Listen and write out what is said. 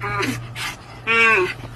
Mm. Mm.